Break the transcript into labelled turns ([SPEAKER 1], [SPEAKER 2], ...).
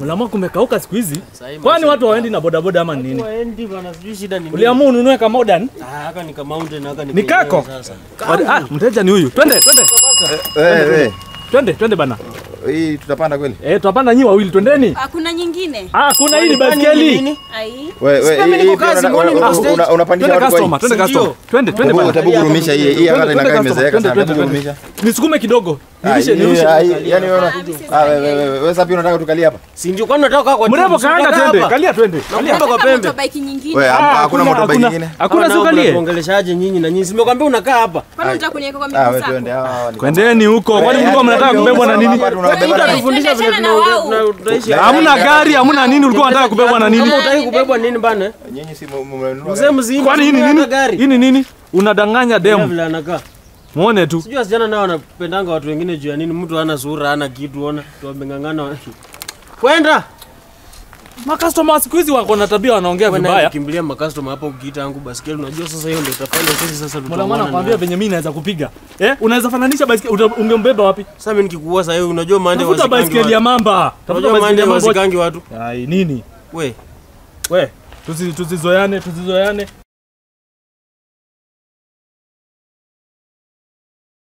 [SPEAKER 1] Mlamwa kumekauka siku hizi. Kwani watu hawaendi na bodaboda ama ni nini?
[SPEAKER 2] Waendi bana, sijui shida ni nini.
[SPEAKER 1] Uliamua ununue kama modern?
[SPEAKER 2] Ah, haka ni ka mountain, haka ni
[SPEAKER 1] Ni
[SPEAKER 2] kenyewe
[SPEAKER 1] kako?
[SPEAKER 2] sasa.
[SPEAKER 1] Ah, mteja ni huyu. Twende, twende.
[SPEAKER 3] Eh, eh,
[SPEAKER 1] Twende, twende bana.
[SPEAKER 3] hii tutapanda kweli?
[SPEAKER 1] Eh, tutapanda nyi wawili, twendeni.
[SPEAKER 4] Hakuna nyingine.
[SPEAKER 1] Ah, kuna hii ni baskeli.
[SPEAKER 2] nini?
[SPEAKER 4] Ai.
[SPEAKER 3] We, we,
[SPEAKER 2] Sikuwa mimi
[SPEAKER 3] hii-
[SPEAKER 2] niko
[SPEAKER 3] hii pia
[SPEAKER 2] kazi, mbona niko stage?
[SPEAKER 3] unapandisha
[SPEAKER 1] Twende
[SPEAKER 3] watu kwa Twende
[SPEAKER 1] customer, twende customer. Twende, bana.
[SPEAKER 3] utabu kurumisha hii, hii hata inakaa imezeeka
[SPEAKER 1] Twende,
[SPEAKER 3] sana.
[SPEAKER 1] Nisukume kidogo.
[SPEAKER 3] Ah, ah,
[SPEAKER 4] Ah, mimi si
[SPEAKER 3] wewe, wewe, wewe sasa pia unataka tukalie hapa?
[SPEAKER 2] Si ndio kwani unataka kwa
[SPEAKER 1] Mrembo kaanga twende. Kalia twende.
[SPEAKER 2] Nakuomba kwa pembe.
[SPEAKER 4] motorbike nyingine.
[SPEAKER 3] Wewe,
[SPEAKER 1] Ah,
[SPEAKER 3] hapa hakuna motorbike nyingine.
[SPEAKER 1] Hakuna
[SPEAKER 2] Nao
[SPEAKER 1] sukalie.
[SPEAKER 2] mnatuongeleshaje nyinyi na nyinyi? Simekwambia unakaa hapa.
[SPEAKER 4] Kwani unataka kuniweka kwa miguu
[SPEAKER 3] wewe twende. hawa- hawa
[SPEAKER 1] Kwendeni huko. Kwani mlikuwa mnataka kubebwa na nini?
[SPEAKER 3] hapa tunabeba
[SPEAKER 4] Twende,
[SPEAKER 3] na-
[SPEAKER 2] Tufundisha vile tunaishi.
[SPEAKER 1] Hamna gari, hamna nini, ulikuwa unataka kubebwa na nini?
[SPEAKER 2] Unataka kubebwa nini bana?
[SPEAKER 3] Nyinyi si mmenunua
[SPEAKER 2] Mzee mzima.
[SPEAKER 1] Kwani hii ni nini? Hii ni nini? Unadanganya demu.
[SPEAKER 2] vile anakaa.
[SPEAKER 1] Muone tu.
[SPEAKER 2] Sijui wasichana nao wanapendanga watu wengine juu ya nini? Mtu hana sura, hana kitu, ona. tuwameng'ang'ana Kwenda.
[SPEAKER 1] Makastoma siku hizi wako na tabia wanaongea vibaya.
[SPEAKER 2] Kimbilia makastoma hapo ukiita yangu basikeli. Unajua sasa hiyo ndio utafanya sisi sasa tutaona.
[SPEAKER 1] nakwambia venye mimi naweza kupiga. Eh? Unaweza fananisha basikeli ungembeba wapi?
[SPEAKER 2] Sasa mimi nikikuua sasa hiyo unajua maande
[SPEAKER 1] Tafuta
[SPEAKER 2] wasikangi
[SPEAKER 1] ya mamba. Tafuta
[SPEAKER 2] maande
[SPEAKER 1] wa sikangi
[SPEAKER 2] wasikangi watu.
[SPEAKER 1] Ai nini?
[SPEAKER 2] We,
[SPEAKER 1] We, tuzizoyane tusizoeane, tusizoeane.